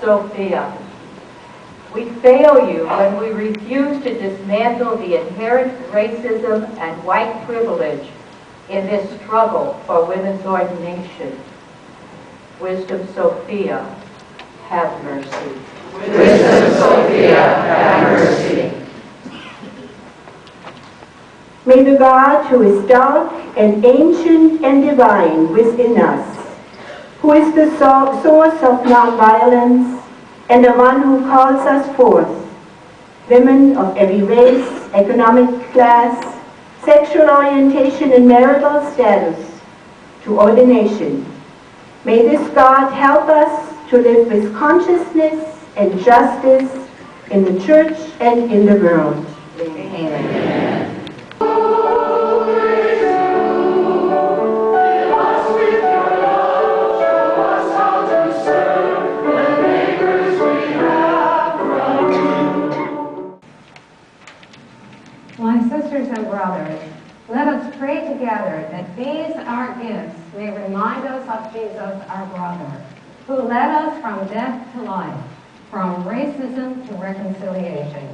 Sophia. We fail you when we refuse to dismantle the inherent racism and white privilege in this struggle for women's ordination. Wisdom Sophia, have mercy. Wisdom Sophia, have mercy. May the God who is dark and ancient and divine within us, who is the source of nonviolence and the one who calls us forth, women of every race, economic class, sexual orientation, and marital status, to ordination. May this God help us to live with consciousness and justice in the church and in the world. Sisters and brothers, let us pray together that these our gifts may remind us of Jesus, our brother, who led us from death to life, from racism to reconciliation.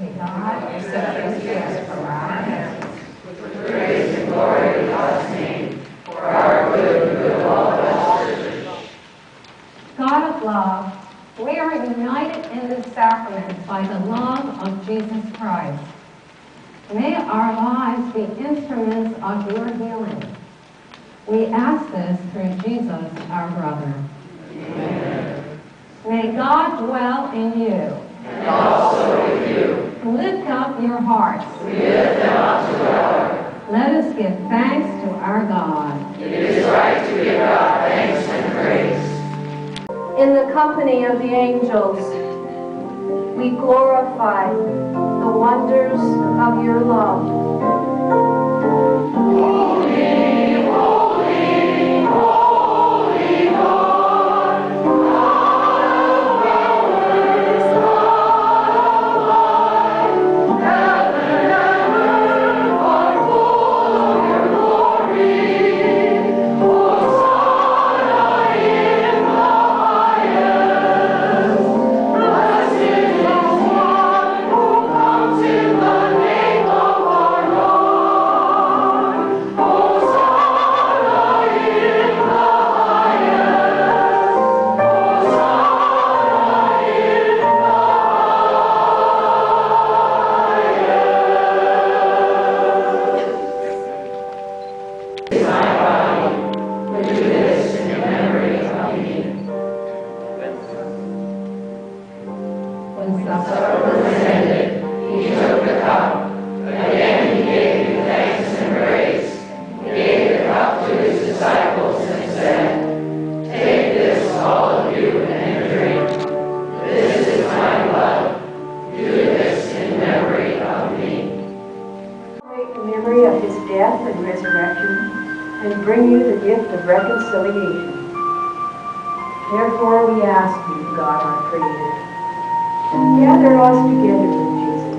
May God accept these gifts from our hands. With Praise and glory to God's name, for our good and good of all. God of love, we are united in this sacrament by the love of Jesus Christ. May our lives be instruments of your healing. We ask this through Jesus, our brother. Amen. May God dwell in you. And also with you. Lift up your hearts. We lift them up to God. Let us give thanks to our God. It is right to give God thanks and praise. In the company of the angels, we glorify the wonders of your love. Bring you the gift of reconciliation. Therefore we ask you, God our Creator, gather us together with Jesus.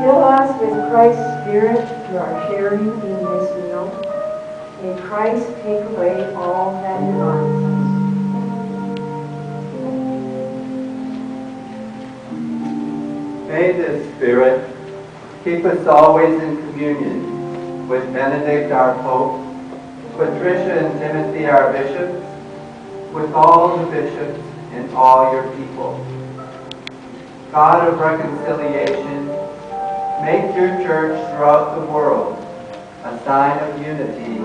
Fill us with Christ's Spirit through our sharing in this meal. May Christ take away all that divides us. May the Spirit keep us always in communion with Benedict our Pope, Patricia and Timothy our bishops, with all the bishops and all your people. God of reconciliation, make your church throughout the world a sign of unity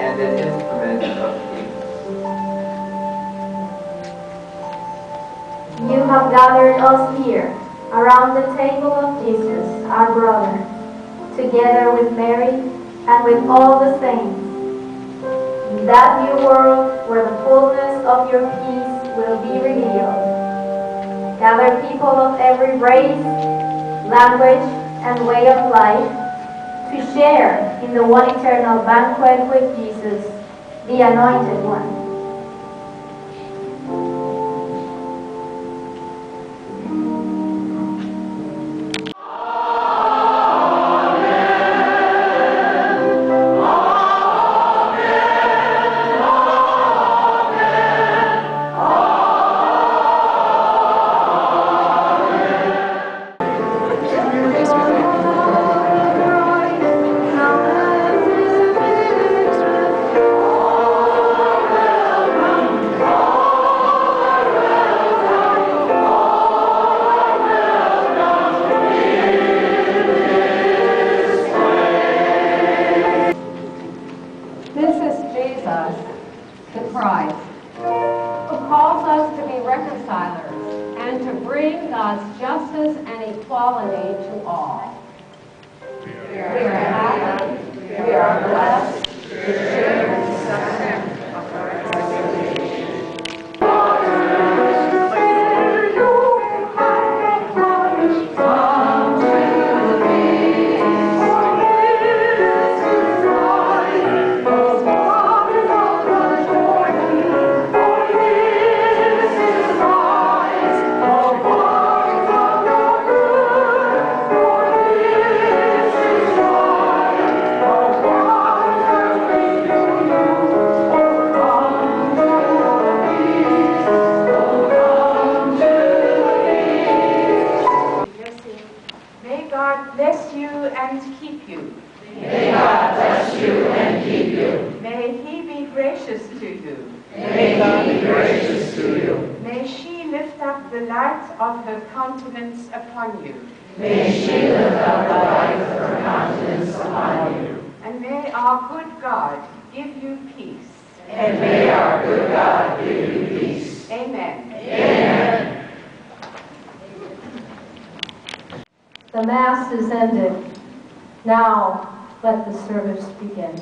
and an instrument of peace. You have gathered us here around the table of Jesus, our brother, together with Mary and with all the saints. In that new world where the fullness of your peace will be revealed. Gather people of every race, language, and way of life to share in the one eternal banquet with Jesus, the Anointed One. God bless you and keep you. May God bless you and keep you. May He be gracious to you. May God be gracious to you. May she lift up the light of her countenance upon you. May she lift up the light of her countenance upon you. And may our good God give you peace. And may our good God give you peace. Amen. Amen. the Mass is ended. Now let the service begin.